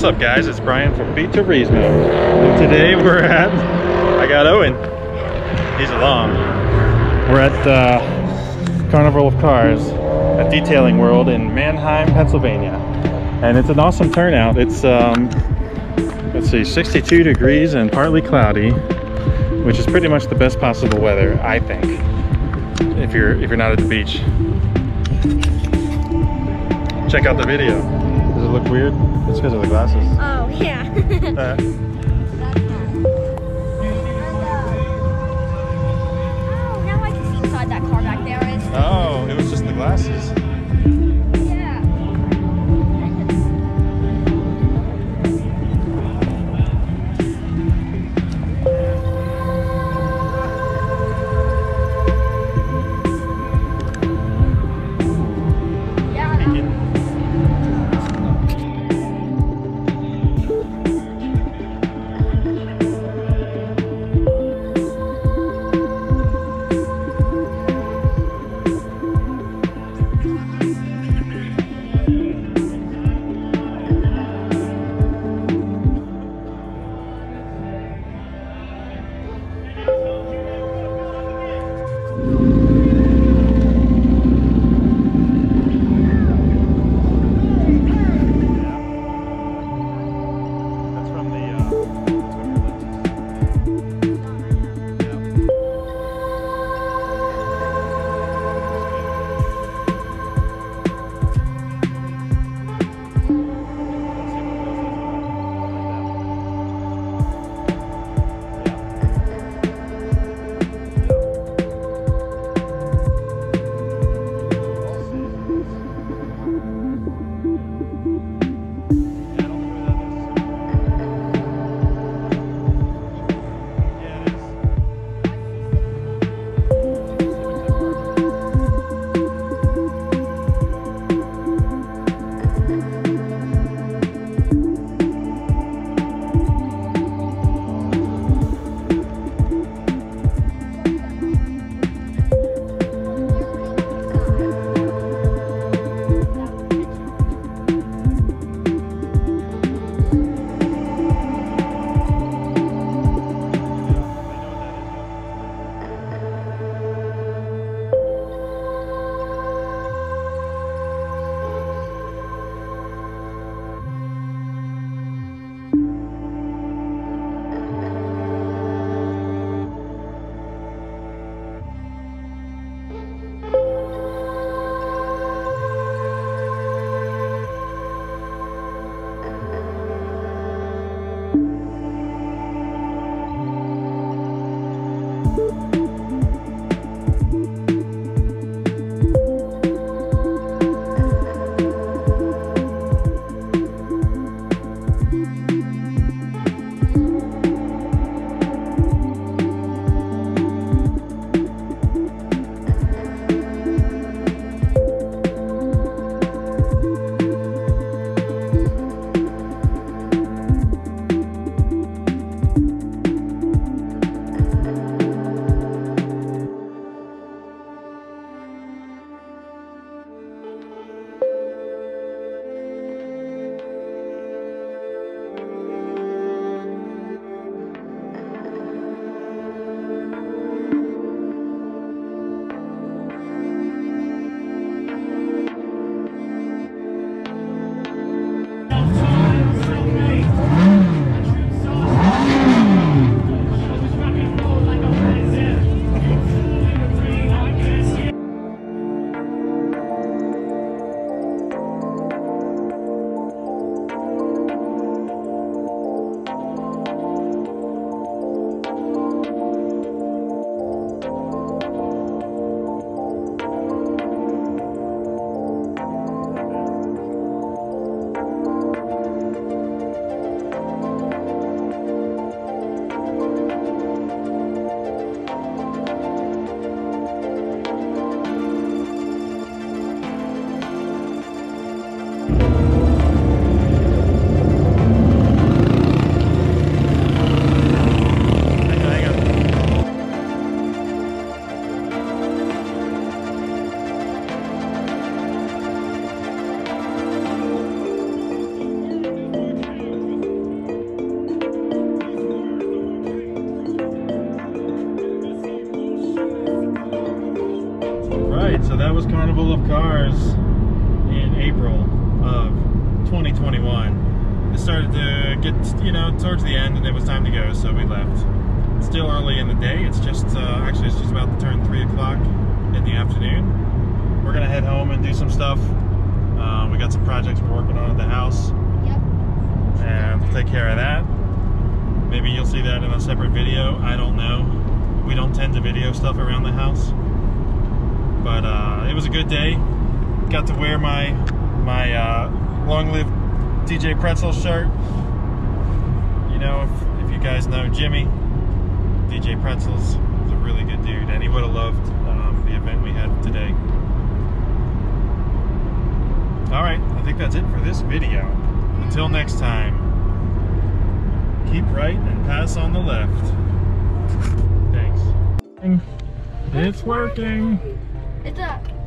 What's up guys, it's Brian from BTurismo. And today we're at, I got Owen, he's along. We're at uh, Carnival of Cars at Detailing World in Manheim, Pennsylvania. And it's an awesome turnout. It's, um, let's see, 62 degrees and partly cloudy, which is pretty much the best possible weather, I think, if you're, if you're not at the beach. Check out the video. Look weird? It's because of the glasses. Oh, yeah. Uh, cars in April of 2021. It started to get, you know, towards the end and it was time to go, so we left. It's still early in the day. It's just, uh, actually it's just about to turn 3 o'clock in the afternoon. We're gonna head home and do some stuff. Uh, we got some projects we're working on at the house Yep. and we'll take care of that. Maybe you'll see that in a separate video. I don't know. We don't tend to video stuff around the house. But uh, it was a good day. Got to wear my my uh, long-lived DJ Pretzel shirt. You know, if, if you guys know Jimmy, DJ Pretzels is a really good dude, and he would have loved um, the event we had today. All right, I think that's it for this video. Until next time, keep right and pass on the left. Thanks. It's working. It's a